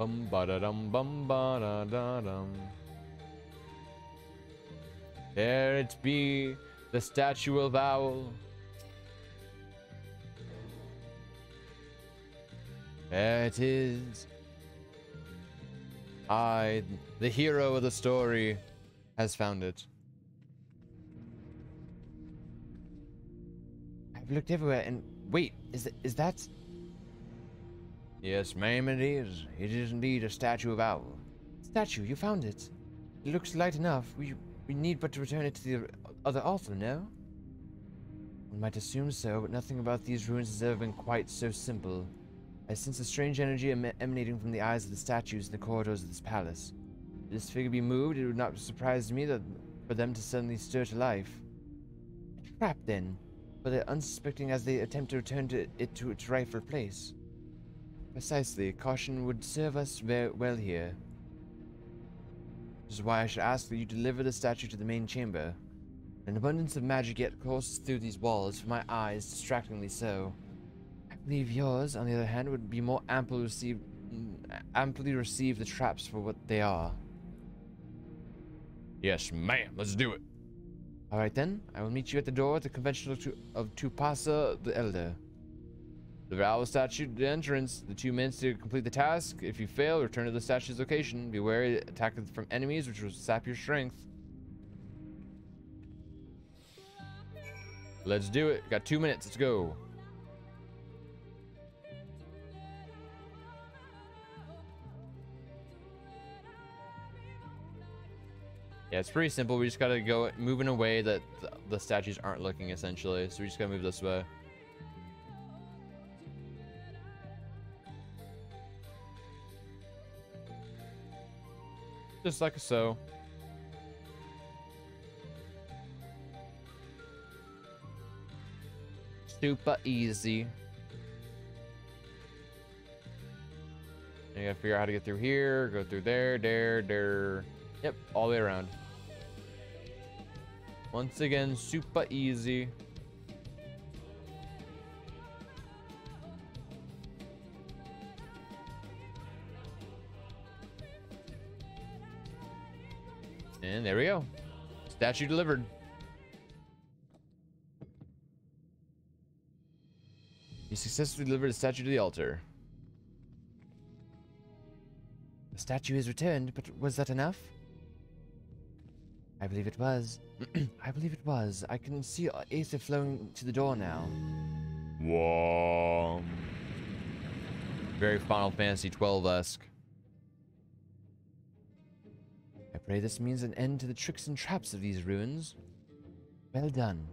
Bum ba da dum bum ba da da dum. There it be, the statue of Owl. There it is. I, the hero of the story, has found it. I've looked everywhere and wait, is that, is that Yes, ma'am, it is. It is indeed a statue of Owl. statue? You found it. It looks light enough. We we need but to return it to the other altar, no? One might assume so, but nothing about these ruins has ever been quite so simple. I sense a strange energy em emanating from the eyes of the statues in the corridors of this palace. If this figure be moved, it would not surprise me that for them to suddenly stir to life. A trap, then, for the unsuspecting as they attempt to return to it to its rightful place. Precisely, caution would serve us very well here. This is why I should ask that you deliver the statue to the main chamber. An abundance of magic yet courses through these walls, for my eyes, distractingly so. I believe yours, on the other hand, would be more ample receive, mm, amply receive the traps for what they are. Yes, ma'am. Let's do it. All right then, I will meet you at the door at the conventional tu- of Tupasa the Elder. The owl statue the entrance. The two minutes to complete the task. If you fail, return to the statue's location. Be wary attack from enemies, which will sap your strength. Let's do it. Got two minutes. Let's go. Yeah, it's pretty simple. We just gotta go moving away that the statues aren't looking, essentially. So we just gotta move this way. Just like so. Super easy. You gotta figure out how to get through here, go through there, there, there. Yep, all the way around. Once again, super easy. And there we go. Statue delivered. You successfully delivered a statue to the altar. The statue is returned, but was that enough? I believe it was. I believe it was. I can see Aether flowing to the door now. Whoa. Very Final Fantasy 12-esque. Pray this means an end to the tricks and traps of these ruins. Well done.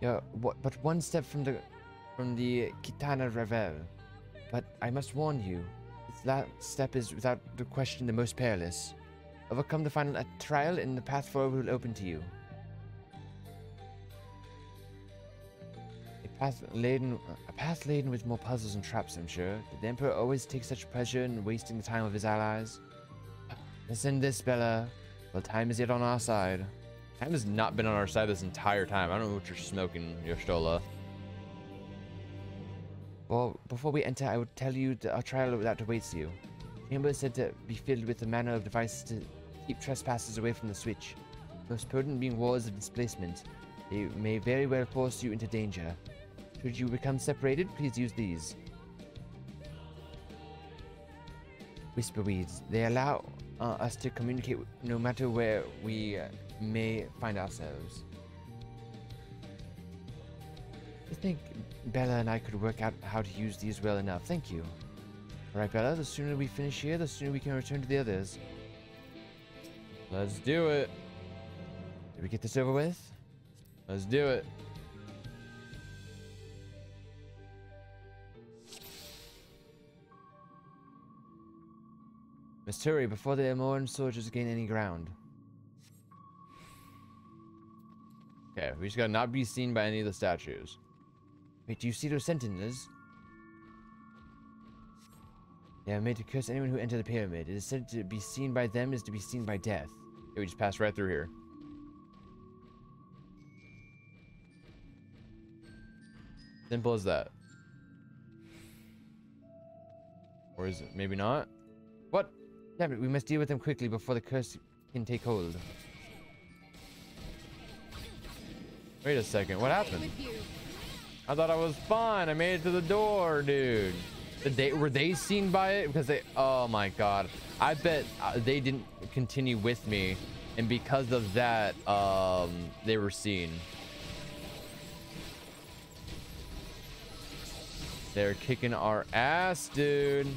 Yeah, what, but one step from the from the Qitana Ravel. But I must warn you, this last step is without the question the most perilous. Overcome the final uh, trial, and the path forward will open to you. Path laden, a path laden with more puzzles and traps, I'm sure. Did the Emperor always take such pleasure in wasting the time of his allies? Listen this, Bella. Well, time is yet on our side. Time has not been on our side this entire time. I don't know what you're smoking, Y'shtola. Well, before we enter, I would tell you that our trial that awaits you. The chamber is said to be filled with a manner of devices to keep trespassers away from the switch. Most potent being walls of displacement. They may very well force you into danger. Should you become separated, please use these. Whisper weeds. They allow uh, us to communicate no matter where we uh, may find ourselves. I think Bella and I could work out how to use these well enough. Thank you. Alright, Bella, the sooner we finish here, the sooner we can return to the others. Let's do it. Did we get this over with? Let's do it. Missouri before the Eulmoran soldiers gain any ground. Okay, we just gotta not be seen by any of the statues. Wait, do you see those sentinels? They are made to curse anyone who entered the pyramid. It is said to be seen by them is to be seen by death. Okay, we just passed right through here. Simple as that. Or is it? Maybe not. What? Damn it, we must deal with them quickly before the curse can take hold. Wait a second, what happened? I thought I was fine. I made it to the door, dude. Did they were they seen by it? Because they oh my god. I bet uh, they didn't continue with me. And because of that, um, they were seen. They're kicking our ass, dude.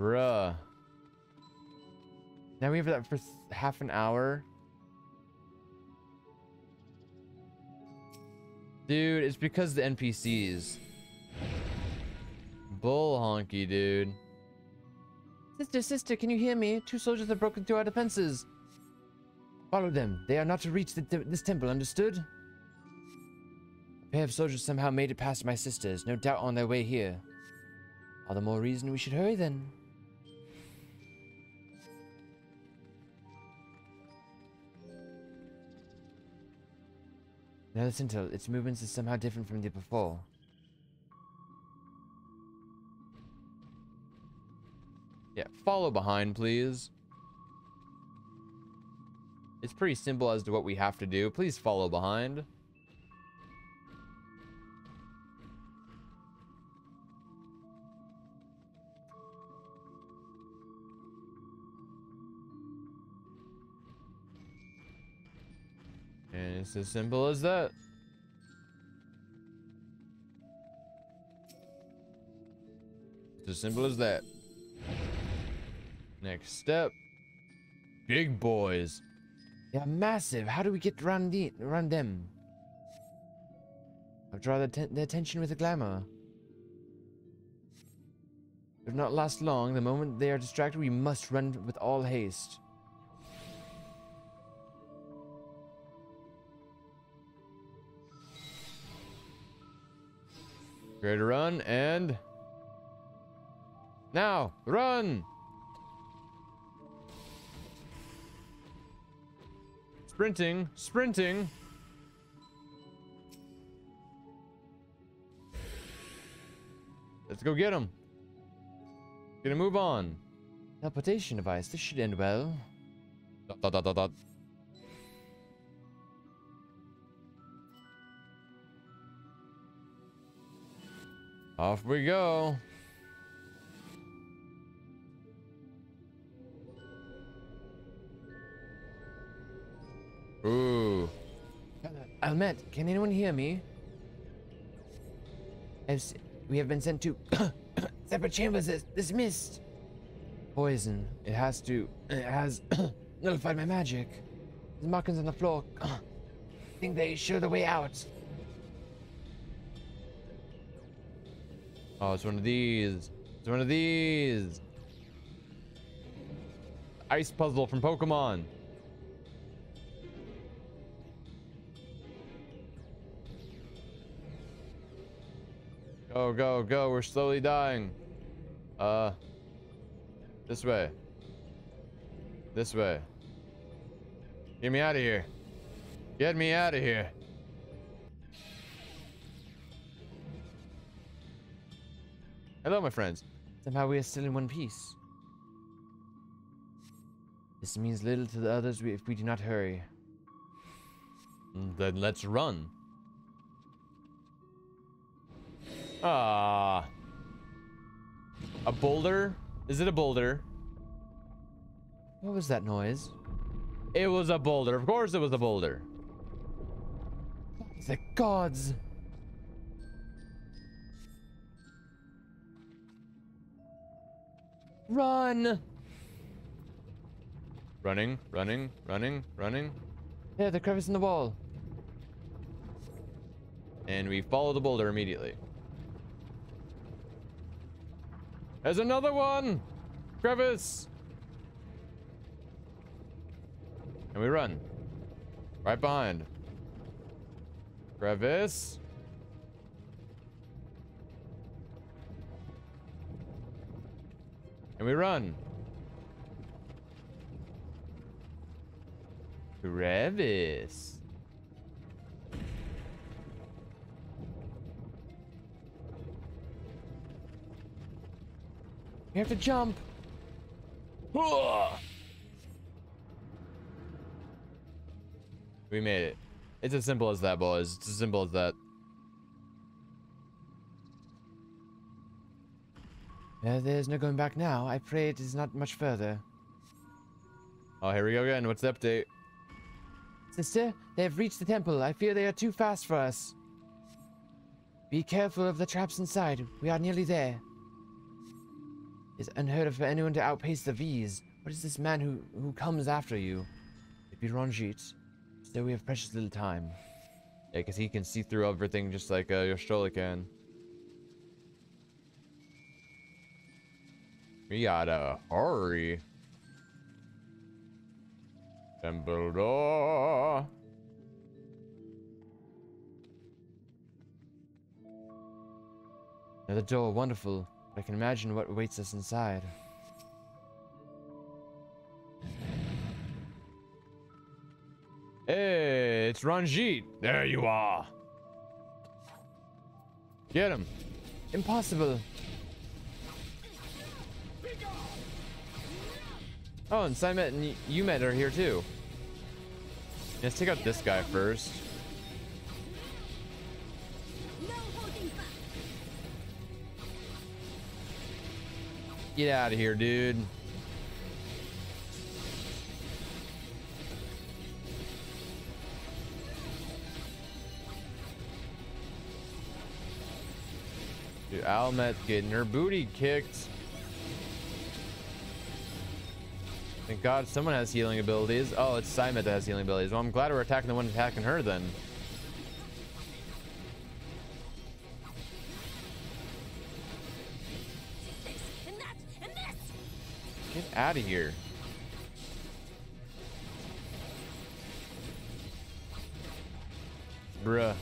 Bruh. Now we have that for half an hour. Dude, it's because the NPCs. Bull honky, dude. Sister, sister, can you hear me? Two soldiers have broken through our defenses. Follow them. They are not to reach this temple, understood? A pair of soldiers somehow made it past my sisters, no doubt on their way here. All the more reason we should hurry then. Another sentinel. Its movements is somehow different from the before. Yeah, follow behind, please. It's pretty simple as to what we have to do. Please follow behind. And it's as simple as that. It's as simple as that. Next step. Big boys. They are massive. How do we get around, the, around them? I'll draw their, their attention with a glamour. Will not last long. The moment they are distracted, we must run with all haste. To run and now run. Sprinting, sprinting. Let's go get him. Gonna move on. Teleportation device. This should end well. Dot, dot, dot, Off we go. Ooh. Almet, can anyone hear me? As we have been sent to separate chambers as dismissed. Poison. It has to. It has nullified my magic. There's markings on the floor. I think they show the way out. Oh, it's one of these. It's one of these. Ice puzzle from Pokemon. Go, go, go. We're slowly dying. Uh, this way. This way. Get me out of here. Get me out of here. Hello, my friends. Somehow we are still in one piece. This means little to the others if we do not hurry. Then let's run. Ah. A boulder? Is it a boulder? What was that noise? It was a boulder. Of course it was a boulder. The gods! Run! Running, running, running, running. There, the crevice in the wall. And we follow the boulder immediately. There's another one! Crevice! And we run. Right behind. Crevice. And we run. Revis. we have to jump. We made it. It's as simple as that, boys. It's as simple as that. Uh, there's no going back now. I pray it is not much further. Oh, here we go again. What's the update? Sister, they have reached the temple. I fear they are too fast for us. Be careful of the traps inside. We are nearly there. It's unheard of for anyone to outpace the Viis. What is this man who, who comes after you? It be Ran'jit. Still, we have precious little time. Yeah, because he can see through everything just like uh, can. We gotta hurry. Dumbledore. Another door, wonderful. I can imagine what awaits us inside. Hey, it's Ran'jit. There you are. Get him. Impossible. Oh, and Simet and Yumet are here too. Let's take out this guy first. Get out of here, dude. Dude, Almet getting her booty kicked. Thank God someone has healing abilities. Oh, it's Simon that has healing abilities. Well, I'm glad we're attacking the one attacking her then. Get out of here. Bruh.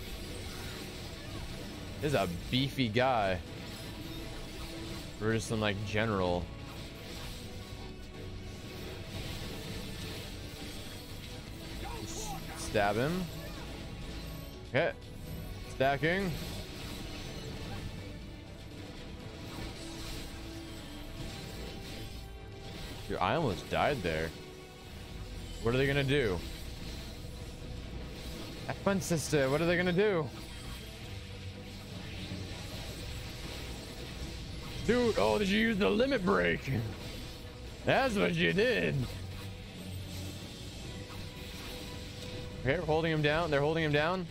This is a beefy guy. We're just some like general. Stab him. Okay. Stacking. Dude, I almost died there. What are they gonna do? Have fun, sister. What are they gonna do? Dude, oh, did you use the limit break? That's what you did. We're holding him down. They're holding him down.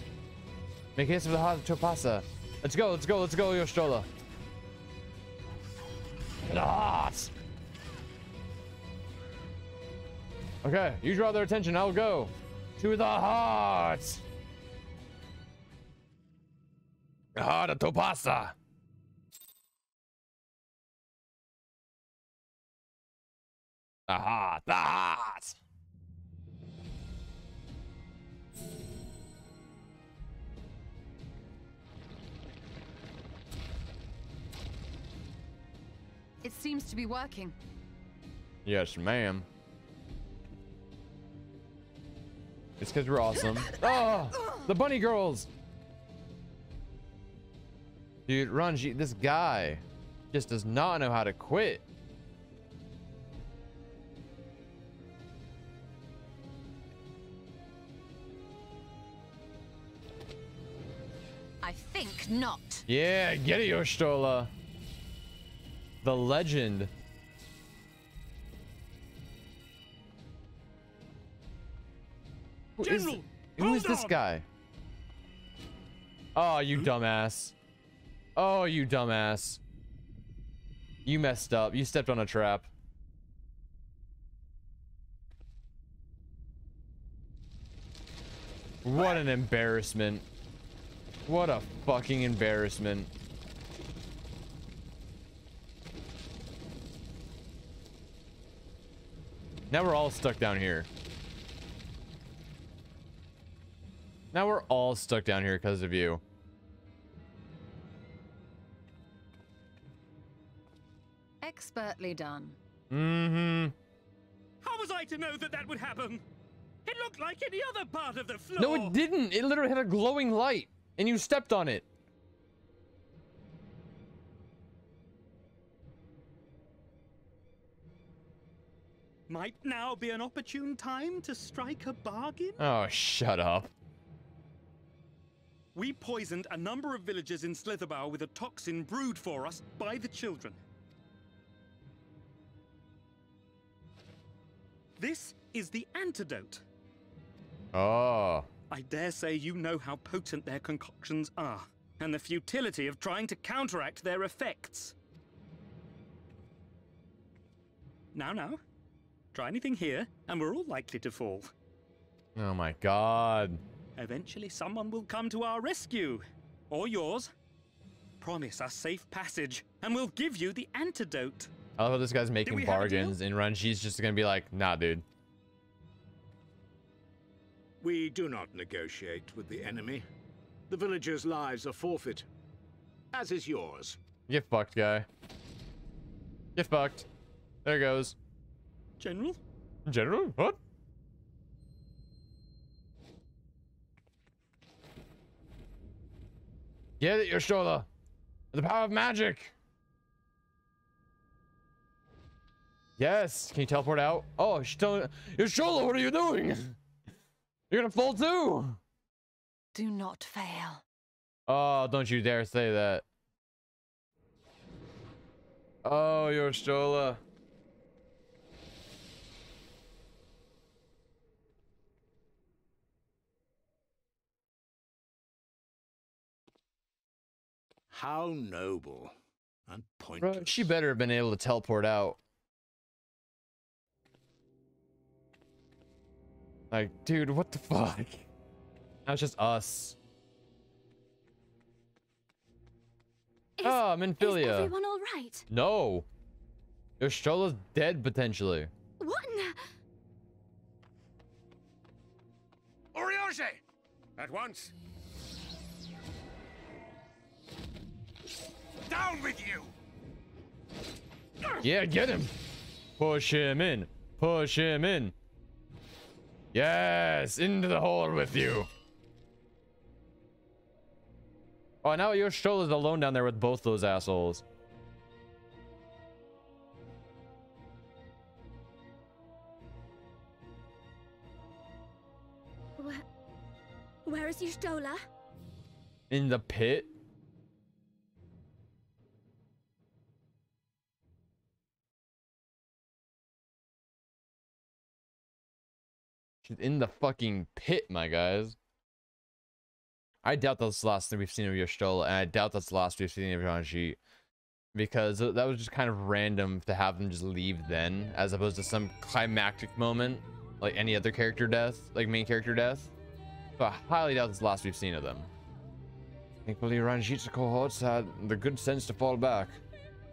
Make haste with the hot Topasa. Let's go, let's go, let's go. The heart. Okay, you draw their attention. I'll go to the heart. The heart of Topasa. The heart, the heart. It seems to be working. Yes, ma'am. It's because we're awesome. oh, the bunny girls. Dude, Ran'jit, this guy just does not know how to quit. I think not. Yeah, get it, Y'shtola. The legend. Who is, General, who is this guy? Oh, you dumbass. Oh, you dumbass. You messed up. You stepped on a trap. What an embarrassment. What a fucking embarrassment. Now we're all stuck down here. Now we're all stuck down here because of you. Expertly done. Mm-hmm. How was I to know that that would happen? It looked like any other part of the floor. No, it didn't. It literally had a glowing light, and you stepped on it. Might now be an opportune time to strike a bargain? Oh, shut up. We poisoned a number of villagers in Slitherbough with a toxin brewed for us by the children. This is the antidote. Oh. I dare say you know how potent their concoctions are, and the futility of trying to counteract their effects. Now, now. Try anything here, and we're all likely to fall. Oh my god. Eventually, someone will come to our rescue. Or yours. Promise us safe passage, and we'll give you the antidote. I love how this guy's making have a deal? bargains, and Ran'jit's just gonna be like, nah, dude. We do not negotiate with the enemy. The villagers' lives are forfeit, as is yours. Get fucked, guy. Get fucked. There goes. General? General? What? Get it, Y'shtola. The power of magic. Yes. Can you teleport out? Oh, she's telling Y'shtola, what are you doing? You're gonna fall too. Do not fail. Oh, don't you dare say that. Oh, Y'shtola. How noble and Bro, pointless. she better have been able to teleport out. Like, dude, what the fuck? Now it's just us. Is, oh, I'm in is Philia. everyone all right? No. Y'shtola's dead potentially. What in the... Orioge! At once! Down with you! Yeah, get him. Push him in. Push him in. Yes, into the hole with you. Oh, now Y'shtola's alone down there with both those assholes. Where, where is Y'shtola? In the pit? She's in the fucking pit, my guys. I doubt that's the last thing we've seen of Y'shtola, and I doubt that's the last we've seen of Janji. Because that was just kind of random to have them just leave then, as opposed to some climactic moment, like any other character death, like main character death. I highly doubt that's the last we've seen of them. Thankfully, Ran'jit's cohorts had the good sense to fall back.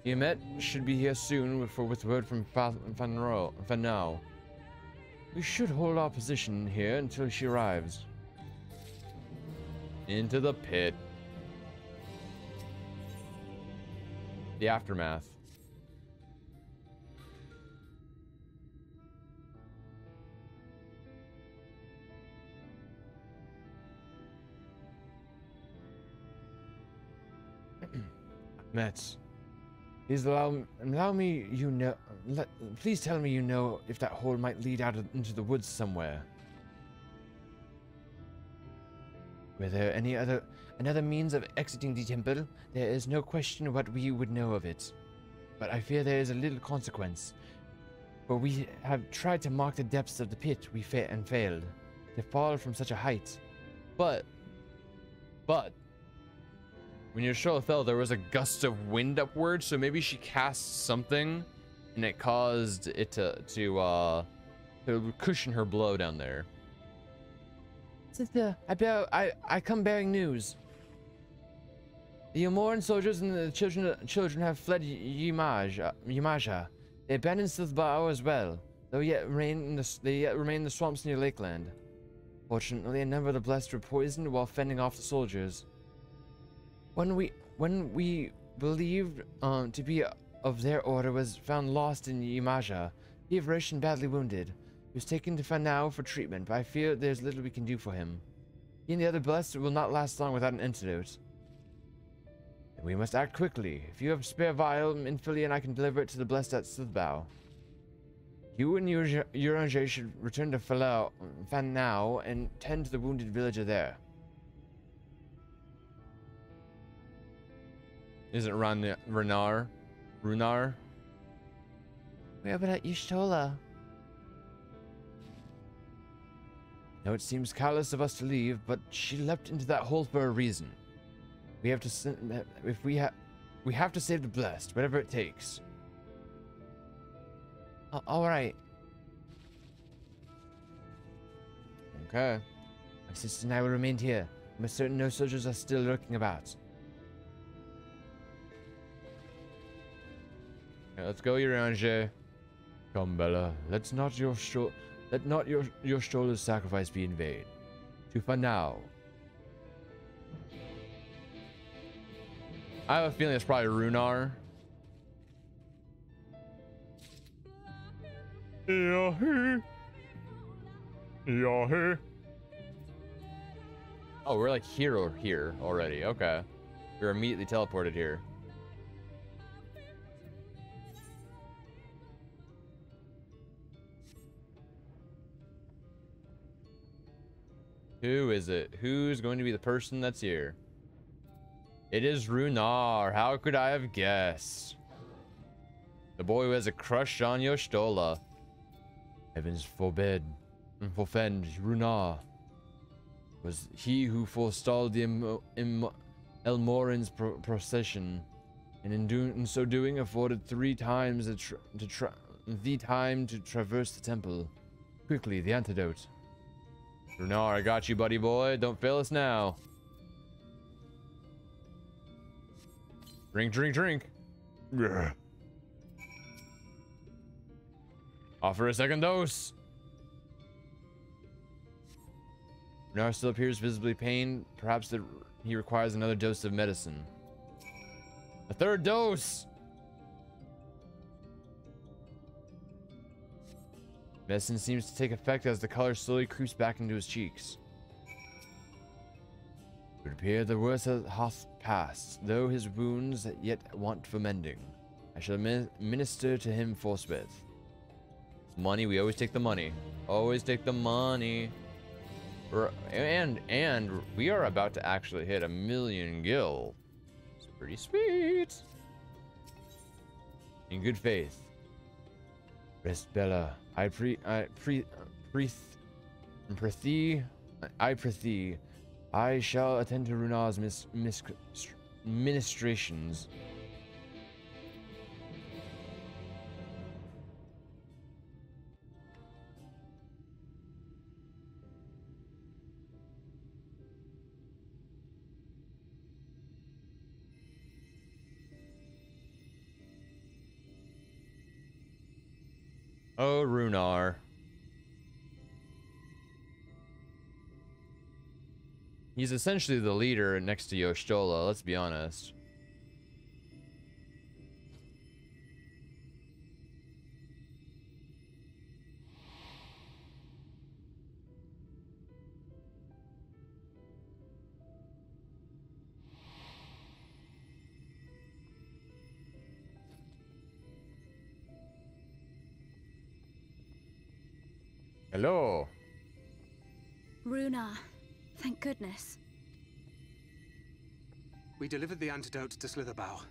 Yamet should be here soon with, for, with word from Fa- Fanro, Fanow. We should hold our position here until she arrives. Into the pit. The aftermath. Mets. Please allow, allow me, you know, let, please tell me you know if that hole might lead out of- into the woods somewhere. Were there any other, another means of exiting the temple? There is no question what we would know of it. But I fear there is a little consequence. For we have tried to mark the depths of the pit we fa- and failed. To fall from such a height. But, but, when Y'shtola fell, there was a gust of wind upward, so maybe she cast something, and it caused it to to uh to cushion her blow down there. Sister, I bear, I I come bearing news. The Eulmoran soldiers and the children children have fled Yx'Maja. Yx'Maja. They abandoned Slitherbough as well, though yet remain in the, they yet remain in the swamps near Lakeland. Fortunately, a number of the blessed were poisoned while fending off the soldiers. When we when we believed um, to be of their order was found lost in Yx'Maja, he of Roshan badly wounded. He was taken to Fanow for treatment, but I fear there's little we can do for him. He and the other blessed will not last long without an antidote. We must act quickly. If you have spare vial, Minfilia and I can deliver it to the blessed at Slitherbough. You and Ur- Urianger should return to Fanow and tend to the wounded villager there. Isn't Ran Renar? Runar? Where about Y'shtola? Now it seems callous of us to leave, but she leapt into that hole for a reason. We have to if we have, we have to save the blessed, whatever it takes. A- all right. Okay. My sister and I will remain here. I'm certain no soldiers are still lurking about. Okay, let's go, Urianger. Come, Bella. Let's not your sho- let not your your shoulder's sacrifice be in vain. To now. I have a feeling it's probably Runar. Yeah, Yeah, Oh, we're like here or here already. Okay. We're immediately teleported here. Who is it? Who's going to be the person that's here? It is Runar. How could I have guessed? The boy who has a crush on Y'shtola. Heavens forbid and forfend Runar. Was he who forestalled the Im- Im- Eulmoran's pro- procession, and in, do- in so doing afforded three times the time to traverse the temple. Quickly, the antidote. Runar, I got you, buddy boy. Don't fail us now. Drink, drink, drink. Yeah. Offer a second dose. Runar still appears visibly pained. Perhaps that he requires another dose of medicine. A third dose! Medicine seems to take effect as the color slowly creeps back into his cheeks. It would appear the worst hath passed, though his wounds yet want for mending. I shall minister to him forthwith. Money, we always take the money. Always take the money. And and we are about to actually hit a million gil. It's pretty sweet. In good faith. Rest Bella. I pre I pre preth prethee I prethee. I shall attend to Runar's mis, mis, ministrations. Runar. He's essentially the leader next to Y'shtola, let's be honest. Hello. Runar. Thank goodness. We delivered the antidote to Slitherbough,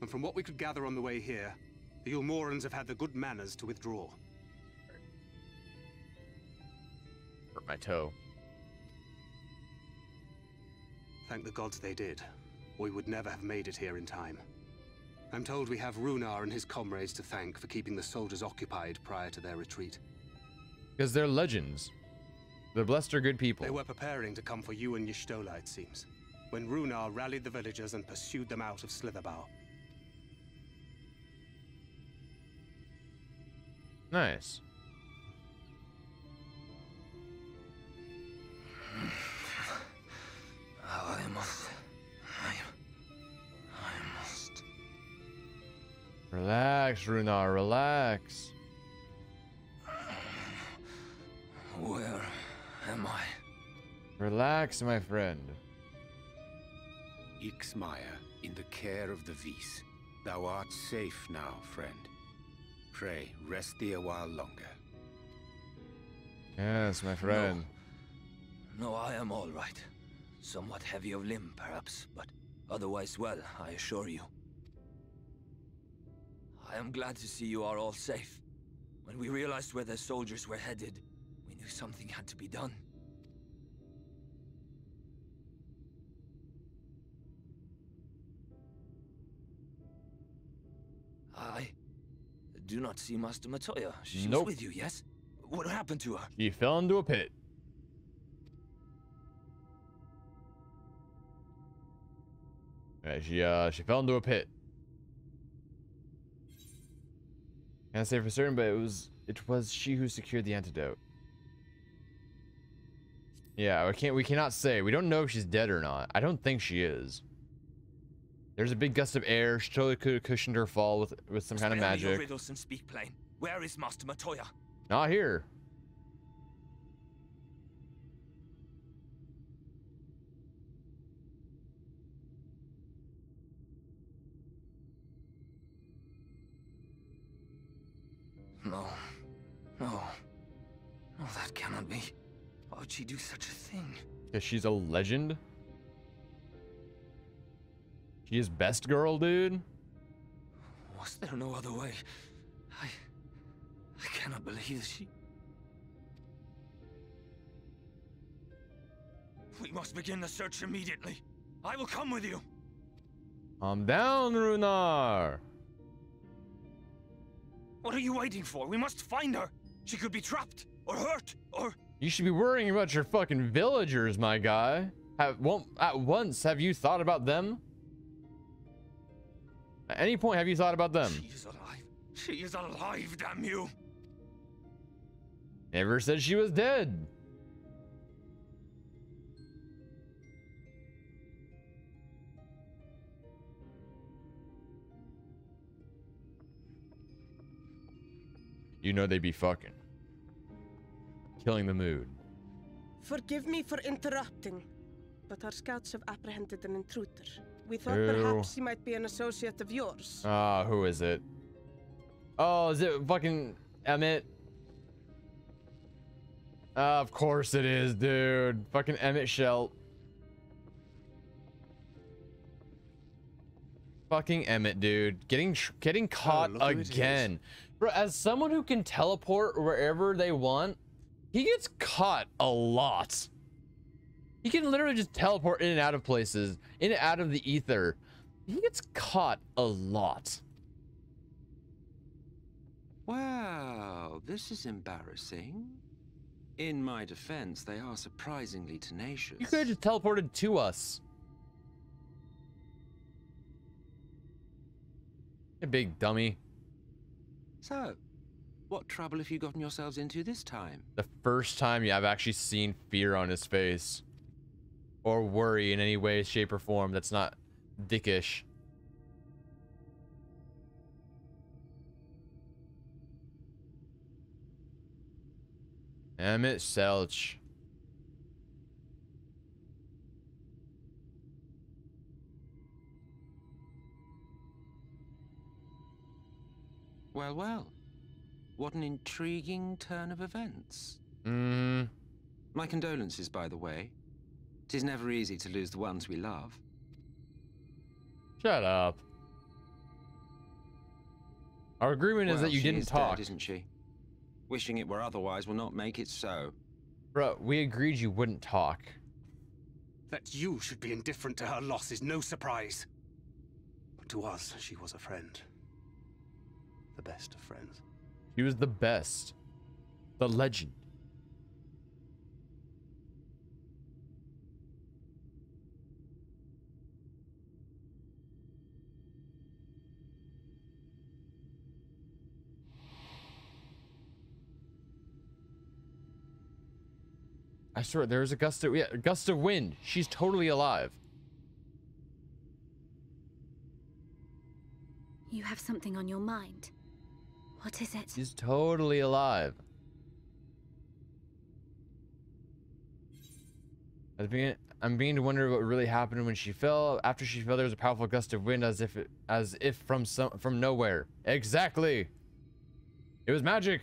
and from what we could gather on the way here, the Eulmorans have had the good manners to withdraw. Hurt my toe. Thank the gods they did. We would never have made it here in time. I'm told we have Runar and his comrades to thank for keeping the soldiers occupied prior to their retreat. Because they're legends. The blessed are good people. They were preparing to come for you and Y'shtola, it seems, when Runar rallied the villagers and pursued them out of Slitherbough. Nice. I must. I. I must. Relax, Runar, relax. Relax, my friend. Yx'Maja, in the care of the Viis. Thou art safe now, friend. Pray, rest thee a while longer. Yes, my friend. No, I am all right. Somewhat heavy of limb, perhaps, but otherwise well, I assure you. I am glad to see you are all safe. When we realized where the soldiers were headed, knew something had to be done. I do not see Master Matoya. She Nope. was with you, yes? What happened to her? She fell into a pit. She uh she fell into a pit. Can't say for certain, but it was it was she who secured the antidote. Yeah, we can't we cannot say. We don't know if she's dead or not. I don't think she is. There's a big gust of air. She totally could have cushioned her fall with with some kind of Spare me your magic. riddles and speak plain. Where is Master Matoya? Not here. No. No. No, that cannot be. Would she do such a thing? Because she's a legend. She is best girl, dude. Was there no other way? I. I cannot believe she. We must begin the search immediately. I will come with you. Calm down, Runar. What are you waiting for? We must find her. She could be trapped, or hurt, or. You should be worrying about your fucking villagers, my guy. Have won't at once have you thought about them? At any point have you thought about them? She is alive. She is alive, damn you. Never said she was dead. You know they'd be fucking. Killing the mood. Forgive me for interrupting, but our scouts have apprehended an intruder. We thought Ew. perhaps he might be an associate of yours. Ah, who is it? Oh, is it fucking Emet? Uh, of course it is, dude. Fucking Emet-Selch. Fucking Emet, dude. Getting getting caught look who it is. again. Bro, as someone who can teleport wherever they want, he gets caught a lot. He can literally just teleport in and out of places, in and out of the ether. He gets caught a lot. Wow, this is embarrassing. In my defense, they are surprisingly tenacious. You could have just teleported to us. You big dummy. So, what trouble have you gotten yourselves into this time? The first time yeah, I've actually seen fear on his face. Or worry in any way, shape, or form that's not dickish. Emet-Selch. Well, well. What an intriguing turn of events. Mm, My condolences, by the way. It is never easy to lose the ones we love. shut up. Our agreement is that you she didn't is talk. Dead, isn't she? Wishing it were otherwise will not make it so. Bro, we agreed you wouldn't talk. That you should be indifferent to her loss is no surprise. But to us, she was a friend. The best of friends. He was the best. The legend. I swear, there's a gust of yeah, a gust of wind. She's totally alive. You have something on your mind. What is it? She's totally alive. I was beginning, I'm beginning to wonder what really happened when she fell. After she fell, there was a powerful gust of wind, as if it, as if from some from nowhere. Exactly. It was magic.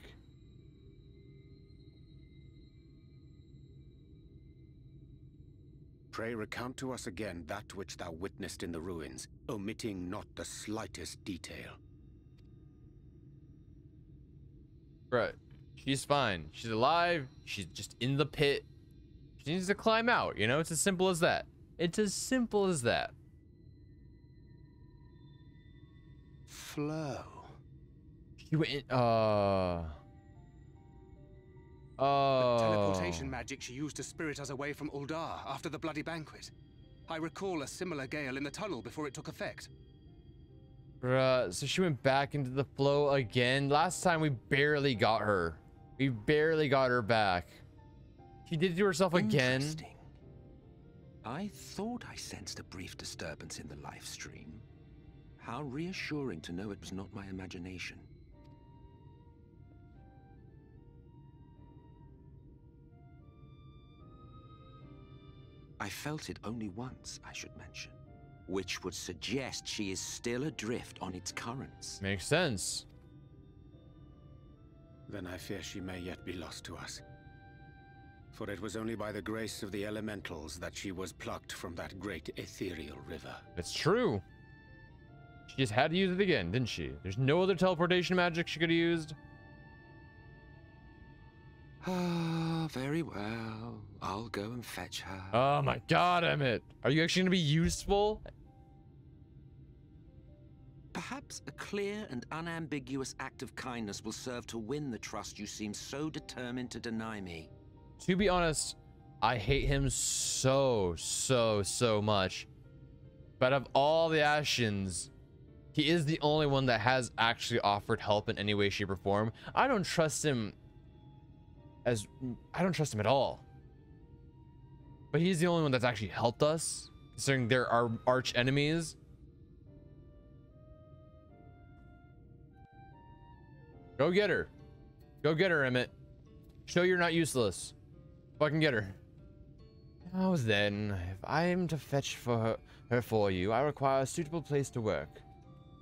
Pray recount to us again that which thou witnessed in the ruins, omitting not the slightest detail. Right. She's fine. She's alive. She's just in the pit. She needs to climb out, you know? It's as simple as that. It's as simple as that. Flow. She went in, uh... Oh. The teleportation magic she used to spirit us away from Uldar after the bloody banquet. I recall a similar gale in the tunnel before it took effect. Bruh, so she went back into the flow again. Last time we barely got her. We barely got her back. She did it to herself again. I thought I sensed a brief disturbance in the life stream. How reassuring to know it was not my imagination. I felt it only once, I should mention, which would suggest she is still adrift on its currents. Makes sense. Then I fear she may yet be lost to us. For it was only by the grace of the elementals that she was plucked from that great ethereal river. It's true. She just had to use it again, didn't she? There's no other teleportation magic she could have used. Ah, very well. I'll go and fetch her. Oh my god, Emet. Are you actually going to be useful? Perhaps a clear and unambiguous act of kindness will serve to win the trust you seem so determined to deny me. To be honest, I hate him so, so, so much. But of all the Ascians, he is the only one that has actually offered help in any way, shape, or form. I don't trust him as I don't trust him at all. But he's the only one that's actually helped us, considering they're our arch enemies. Go get her. Go get her, Emet. Show you're not useless. Fucking get her. Now then, if I am to fetch for her, her for you, I require a suitable place to work.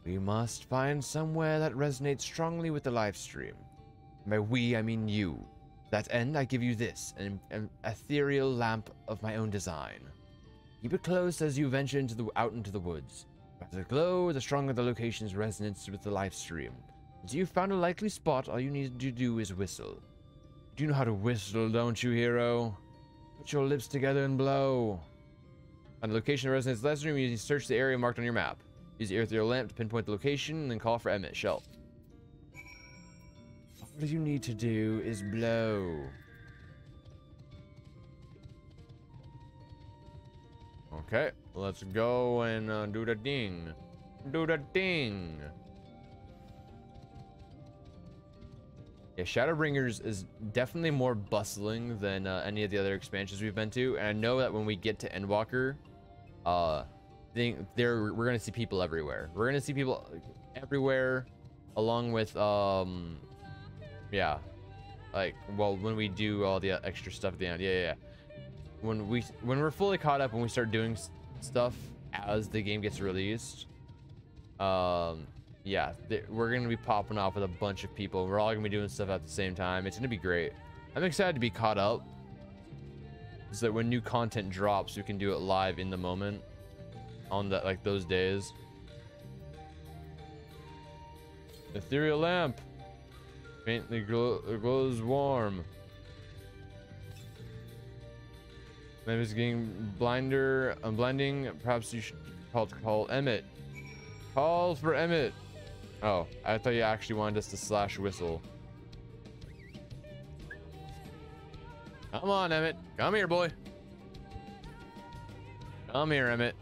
We must find somewhere that resonates strongly with the life stream. By we, I mean you. That end, I give you this, an, an ethereal lamp of my own design. Keep it close as you venture into the, out into the woods. The glow, the stronger the location's resonance with the life stream. Once you've found a likely spot, all you need to do is whistle. Do you know how to whistle, don't you, hero? Put your lips together and blow. On the location of residence life stream, you search the area marked on your map. Use the ethereal lamp to pinpoint the location, and then call for Emet-Selch. All you need to do is blow. Okay, let's go and uh, do the ding. Do the ding. Yeah, Shadowbringers is definitely more bustling than uh, any of the other expansions we've been to, and I know that when we get to Endwalker, uh, there we're gonna see people everywhere. We're gonna see people everywhere, along with um, yeah, like well when we do all the extra stuff at the end. Yeah, yeah. yeah. When we when we're fully caught up, when we start doing stuff as the game gets released, um, yeah, we're gonna be popping off with a bunch of people. We're all gonna be doing stuff at the same time. It's gonna be great. I'm excited to be caught up. So that when new content drops, we can do it live in the moment on that like those days. Ethereal lamp. Faintly glow, glows warm. Maybe it's getting blinder. I'm blending. Perhaps you should call call Emet. Call for Emet. Oh, I thought you actually wanted us to slash whistle. Come on, Emet. Come here, boy. Come here, Emet.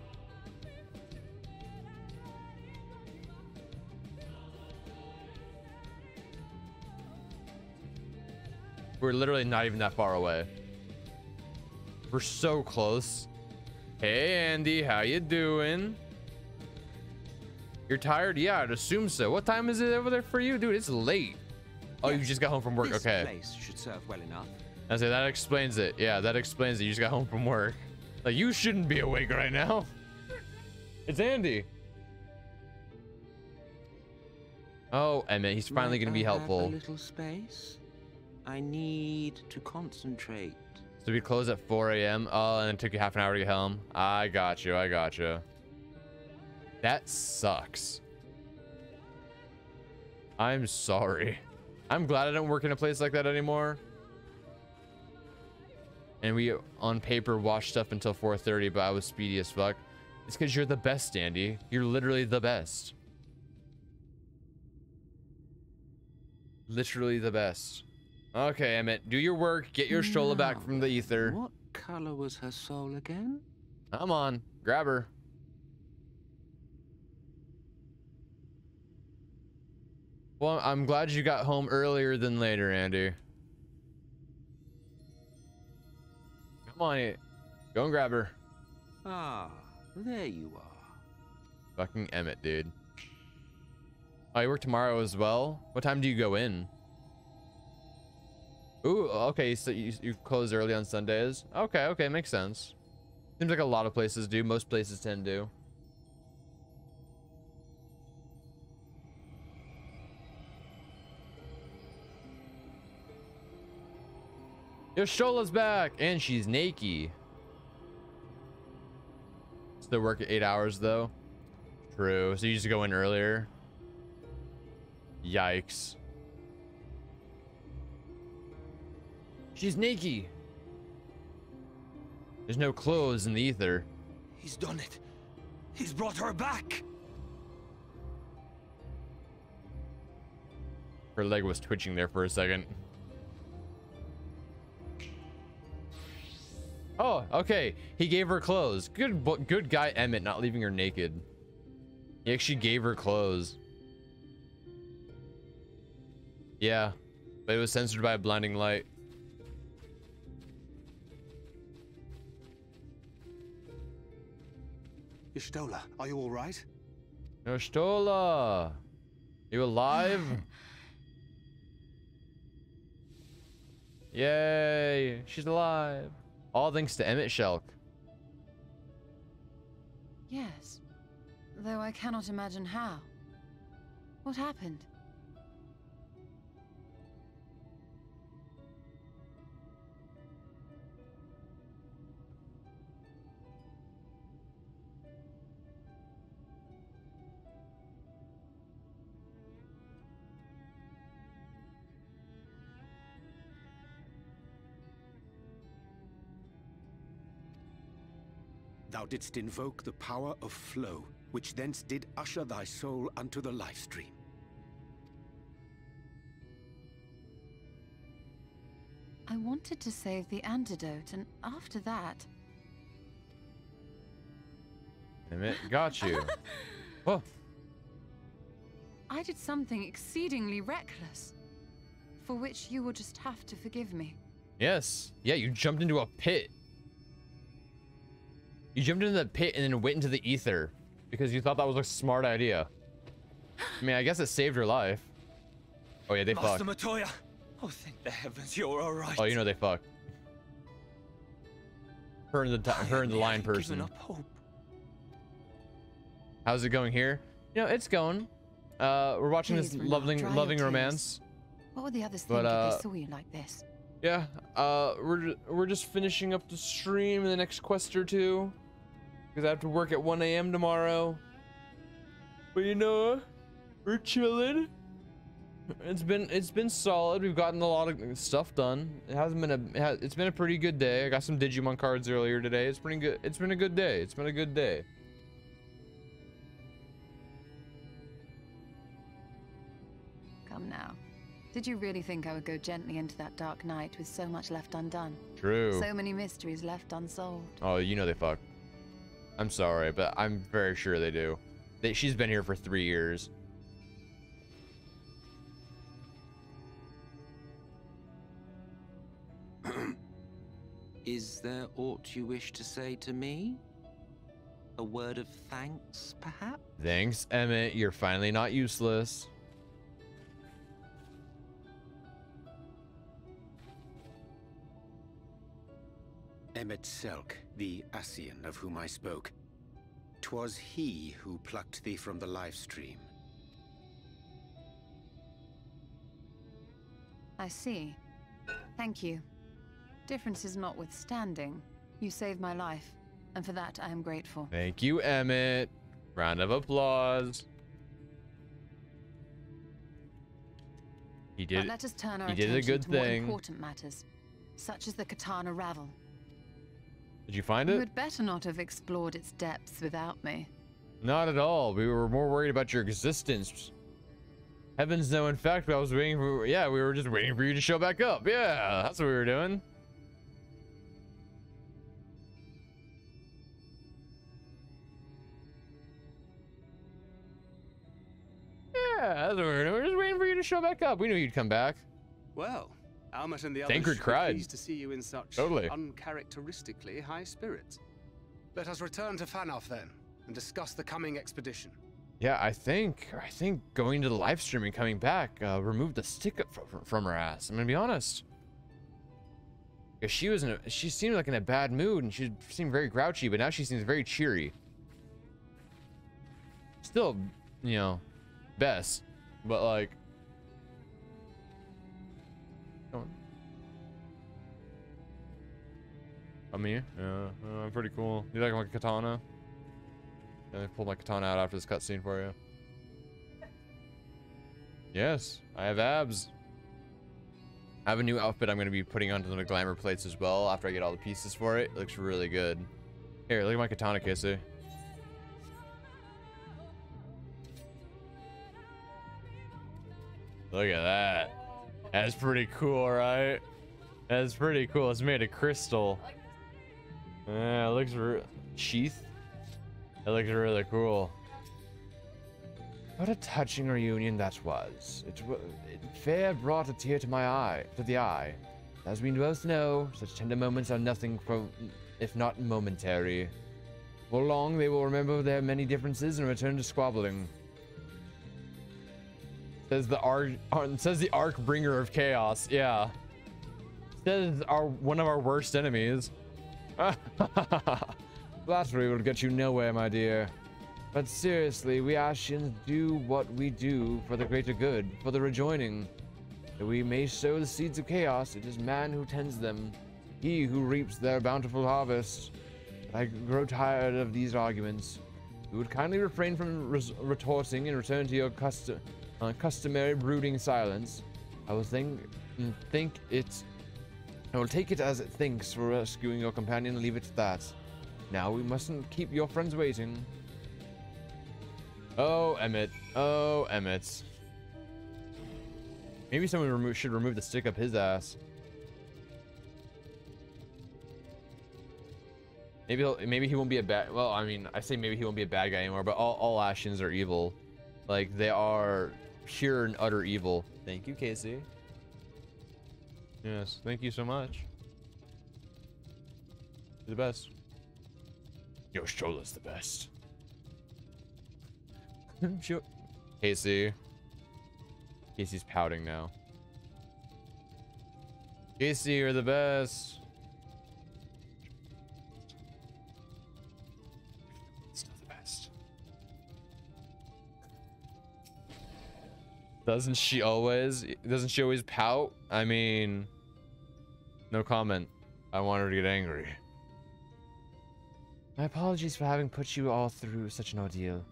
We're literally not even that far away. We're so close. Hey, Andy, how you doing? You're tired? Yeah, I'd assume so. What time is it over there for you? Dude, it's late. Oh, you just got home from work. This okay. place should serve well enough. I say that explains it. Yeah, that explains it. You just got home from work. Like, you shouldn't be awake right now. It's Andy. Oh, Emet, he's finally going to be helpful. A little space. I need to concentrate. So we close at 4 a.m. Oh, and it took you half an hour to get home. I got you. I got you. That sucks. I'm sorry. I'm glad I don't work in a place like that anymore. And we, on paper, watched stuff until 4.30, but I was speedy as fuck. It's because you're the best, Andy. You're literally the best. Literally the best. Okay, Emet, do your work. Get your Stola back from the ether. What color was her soul again? Come on, grab her. Well, I'm glad you got home earlier than later, Andy. Come on, go and grab her. Ah, there you are. Fucking Emet, dude. Oh, you work tomorrow as well? What time do you go in? Ooh, okay, so you, you close early on Sundays? Okay, okay, makes sense. Seems like a lot of places do. Most places tend to. Y'shtola's back, and she's naked. Still work at eight hours though. True. So you just go in earlier. Yikes. She's naked. There's no clothes in the ether. He's done it. He's brought her back. Her leg was twitching there for a second. Oh, okay. He gave her clothes. Good, good guy Emet, not leaving her naked. He actually gave her clothes. Yeah, but it was censored by a blinding light. Y'shtola, are you all right? Nostola, you alive? Yay, she's alive. All thanks to Emet-Selch. Yes. Though I cannot imagine how. What happened? Thou didst invoke the power of flow, which thence did usher thy soul unto the life stream. I wanted to save the antidote, and after that... Emet got you. oh, I did something exceedingly reckless. For which you will just have to forgive me. yes. Yeah, you jumped into a pit. You jumped into the pit and then went into the ether because you thought that was a smart idea. I mean, I guess it saved her life. Oh yeah, they Master fucked. Matoya. Oh, thank the heavens you're all right. Oh, you know they fucked. Her and the her and the lion Given person. up hope. How's it going here? You know, it's going. Uh, we're watching this Please, Renard, loving, loving romance. What would the others think But, uh, if they saw you like this? Yeah, uh, we're we're just finishing up the stream in the next quest or two, because I have to work at 1 a.m. tomorrow. But you know, we're chilling. It's been it's been solid. We've gotten a lot of stuff done. It hasn't been a it has, it's been a pretty good day. I got some Digimon cards earlier today. It's pretty good. It's been a good day. It's been a good day. Come now. Did you really think I would go gently into that dark night with so much left undone? True. So many mysteries left unsolved. Oh, you know they fuck. I'm sorry, but I'm very sure they do. They, she's been here for three years. Is there aught you wish to say to me? A word of thanks, perhaps? Thanks, Emet. You're finally not useless. Emet-Selch, The Ascian of whom I spoke. 'Twas he who plucked thee from the life stream. I see. Thank you. Differences notwithstanding, you saved my life, and for that I am grateful. Thank you, Emet. Round of applause. He did. But let us turn our he did attention a good to more important matters, such as the Qitana Ravel. Did you find it? You it? had better not have explored its depths without me. Not at all. We were more worried about your existence. Heavens no, in fact, I was waiting for. Yeah, we were just waiting for you to show back up. Yeah, that's what we were doing. Yeah, that's what we were doing. We were just waiting for you to show back up. We knew you'd come back. Well, Almet and the others cried. pleased to see you in such Totally. uncharacteristically high spirits. Let us return to Fanow then, and discuss the coming expedition. Yeah, I think I think going to the live stream and coming back uh, removed the stick from, from her ass. I'm gonna be honest. She was in a, she seemed like in a bad mood and she seemed very grouchy, but now she seems very cheery. Still, you know, best, but like. I'm me. Yeah, uh, I'm pretty cool. You like my katana? Let me pull my katana out after this cutscene for you. Yes, I have abs. I have a new outfit I'm going to be putting onto the glamour plates as well after I get all the pieces for it. It looks really good. Here, look at my katana, Casey. Look at that. That's pretty cool, right? That's pretty cool. It's made of crystal. Yeah, it looks re- sheath. It looks really cool. What a touching reunion that was. It, it fair brought a tear to my eye, to the eye. As we both know, such tender moments are nothing if not momentary. For long, they will remember their many differences and return to squabbling. Says the arc. Says the arc bringer of chaos. Yeah. Says our one of our worst enemies. Flattery will get you nowhere, my dear. But seriously, we Ascians do what we do for the greater good, for the rejoining. Though we may sow the seeds of chaos, it is man who tends them, he who reaps their bountiful harvest. I grow tired of these arguments. You would kindly refrain from retorting and return to your custom, uh, customary brooding silence. I will think, mm, think it. I will take it as it thinks for rescuing your companion and leave it at that. Now we mustn't keep your friends waiting. Oh, Emet. Oh, Emet. Maybe someone remo- should remove the stick up his ass. Maybe maybe he won't be a bad. Well, I mean, I say maybe he won't be a bad guy anymore. But all all are evil. Like they are pure and utter evil. Thank you, Casey. Yes, thank you so much. You're the best. Yo, Shola's the best. sure. Casey. Casey's pouting now. Casey, you're the best. Still the best. Doesn't she always? Doesn't she always pout? I mean, no comment. I want her to get angry. My apologies for having put you all through such an ordeal.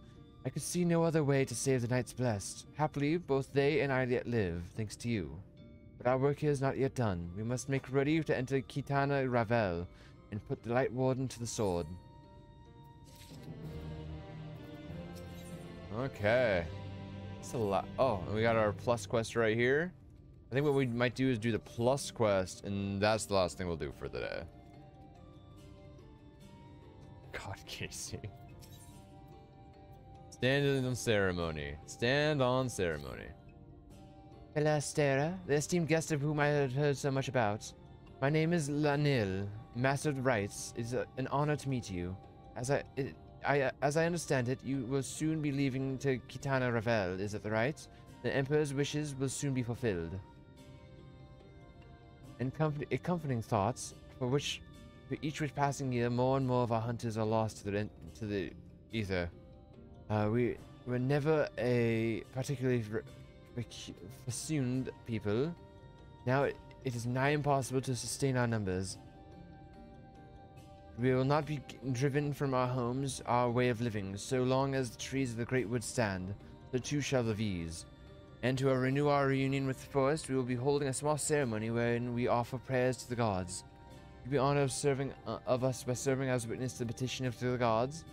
I could see no other way to save the Night's Blessed. Happily, both they and I yet live, thanks to you. But our work here is not yet done. We must make ready to enter Qitana Ravel and put the Light Warden to the sword. Okay. That's a lot. Oh, and we got our plus quest right here. I think what we might do is do the plus quest, and that's the last thing we'll do for the day. God, Casey. Stand on ceremony. Stand on ceremony. Elastera, the esteemed guest of whom I had heard so much about. My name is Lanil, Master of Rites. It is a, an honor to meet you. As I, it, I, uh, as I understand it, you will soon be leaving to Qitana Ravel. Is that the right? The Emperor's wishes will soon be fulfilled. And comfort, comforting thoughts, for which For each which passing year, more and more of our hunters are lost to the to the ether. Uh, we were never a particularly festooned people. Now it, it is nigh impossible to sustain our numbers. We will not be driven from our homes, our way of living, so long as the trees of the great wood stand, so too shall the Viis. And to renew our reunion with the forest, we will be holding a small ceremony wherein we offer prayers to the gods. You be honored of serving uh, of us by serving as witness to the petition of the gods.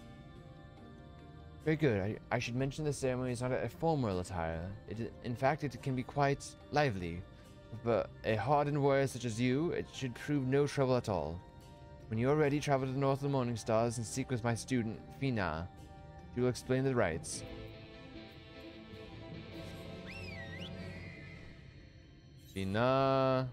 Very good. I, I should mention the ceremony is not a formal attire. It, in fact, it can be quite lively. But a hardened warrior such as you, it should prove no trouble at all. When you are ready, travel to the north of the Morning Stars and seek with my student, Fina. She will explain the rites. Fina.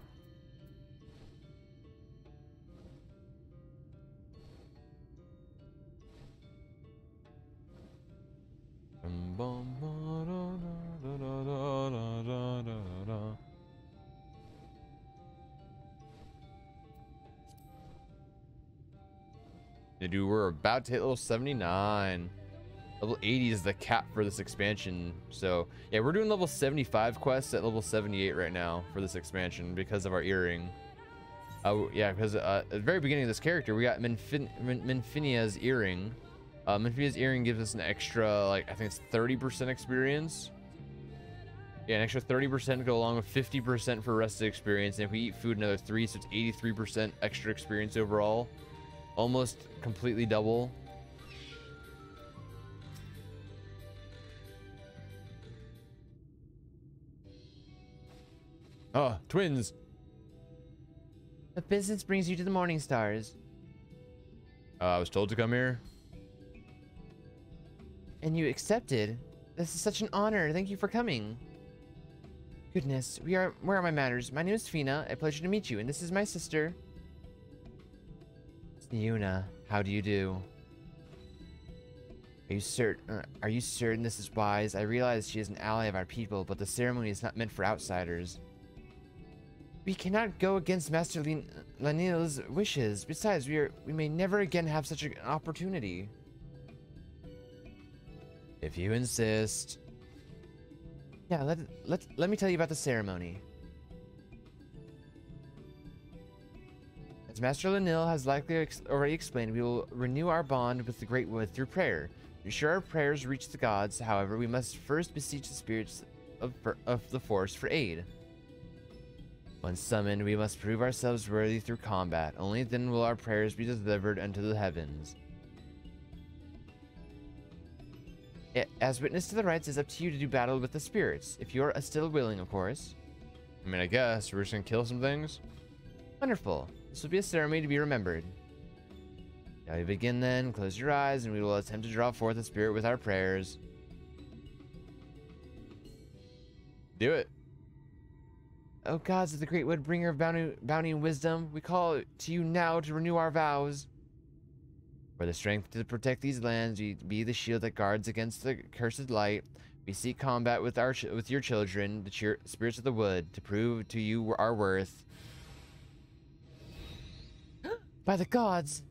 Dude, we're about to hit level 79. Level 80 is the cap for this expansion. So, yeah, we're doing level 75 quests at level 78 right now for this expansion because of our earring. Oh, yeah, because uh, at the very beginning of this character, we got Minfin Minfilia's earring. Uh, Minfilia's earring gives us an extra, like, I think it's 30% experience. Yeah, an extra 30% go along with 50% for rested experience. And if we eat food, another 3, so it's 83% extra experience overall almost completely double. Oh, twins. The business brings you to the Morning Stars. Uh, I was told to come here. And you accepted? This is such an honor. Thank you for coming. Goodness, we are where are my manners? My name is Fina. A pleasure to meet you, and this is my sister. Yuna, how do you do? Are you certain? Uh, are you certain this is wise? I realize she is an ally of our people, but the ceremony is not meant for outsiders. We cannot go against Master Lanil's wishes. Besides, we are we may never again have such an opportunity. If you insist. Yeah, let let let me tell you about the ceremony. As Master Lanil has likely ex already explained, we will renew our bond with the Great Wood through prayer. To ensure our prayers reach the gods, however, we must first beseech the spirits of, of the forest for aid. Once summoned, we must prove ourselves worthy through combat. Only then will our prayers be delivered unto the heavens. As witness to the rites, it's up to you to do battle with the spirits. If you're still willing, of course. I mean, I guess. We're just gonna kill some things? Wonderful. This will be a ceremony to be remembered. Now we begin then, close your eyes, and we will attempt to draw forth the spirit with our prayers. Do it. O gods of the great wood, bringer of bounty, bounty and wisdom, we call to you now to renew our vows. For the strength to protect these lands, we be the shield that guards against the cursed light. We seek combat with our with your children, the spirits of the wood, to prove to you our worth. By the gods.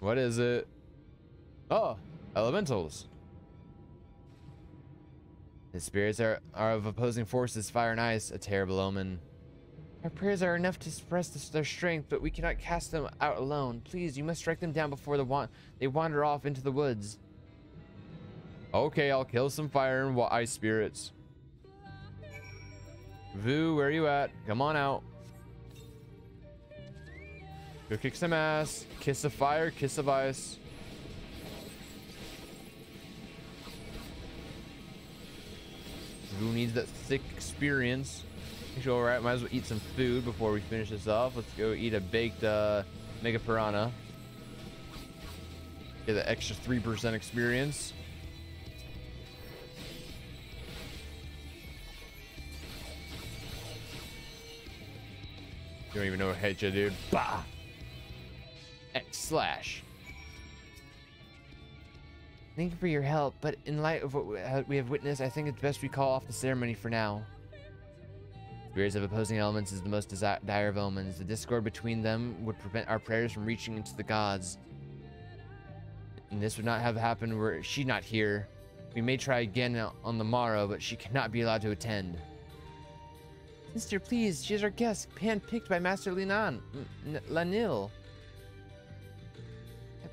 What is it? Oh, elementals. The spirits are, are of opposing forces, fire and ice, a terrible omen. Our prayers are enough to express their strength, but we cannot cast them out alone. Please, you must strike them down before the wa they wander off into the woods. Okay, I'll kill some fire and ice spirits. Vu, where are you at? Come on out. Go kick some ass. Kiss of fire, kiss of ice. Who needs that thick experience? Actually, alright, might as well eat some food before we finish this off. Let's go eat a baked uh, Megapiranha. Get the extra 3% experience. You don't even know what hit you, dude. Bah! X slash. Thank you for your help, but in light of what uh, we have witnessed, I think it's best we call off the ceremony for now. Spirits of opposing elements is the most dire of omens. The discord between them would prevent our prayers from reaching into the gods. And this would not have happened were she not here. We may try again on the morrow, but she cannot be allowed to attend. Sister, please, she is our guest, handpicked by Master Linan, Lanil.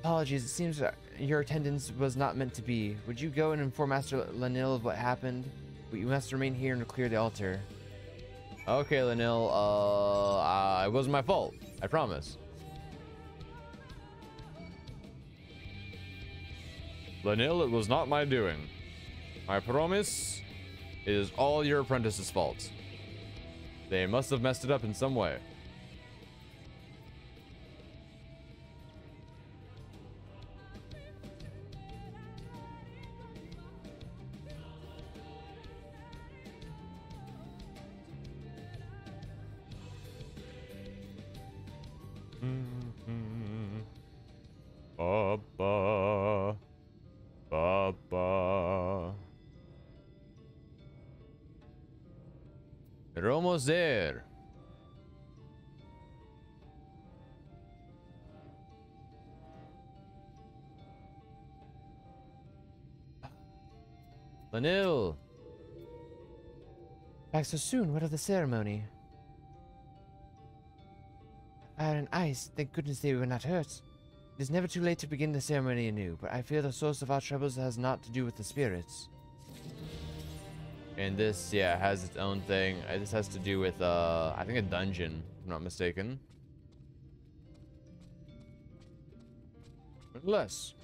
Apologies, it seems your attendance was not meant to be. Would you go and inform Master Lanil of what happened? We must remain here and clear the altar. Okay, Lanil, uh, uh, it wasn't my fault. I promise. Lanil, it was not my doing. I promise is all your apprentice's fault. They must have messed it up in some way. So soon, what of the ceremony? Iron ice, thank goodness they were not hurt. It is never too late to begin the ceremony anew, but I fear the source of our troubles has not to do with the spirits. And this, yeah, has its own thing. Uh, This has to do with, uh, I think a dungeon, if I'm not mistaken. Unless,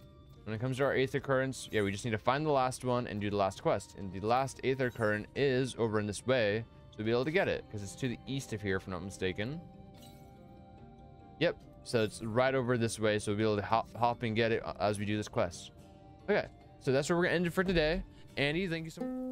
when it comes to our Aether Currents, yeah, we just need to find the last one and do the last quest. And the last Aether Current is over in this way, so we'll be able to get it, because it's to the east of here, if I'm not mistaken. Yep, so it's right over this way, so we'll be able to hop, hop and get it uh, as we do this quest. Okay, so that's where we're going to end it for today. Andy, thank you so much.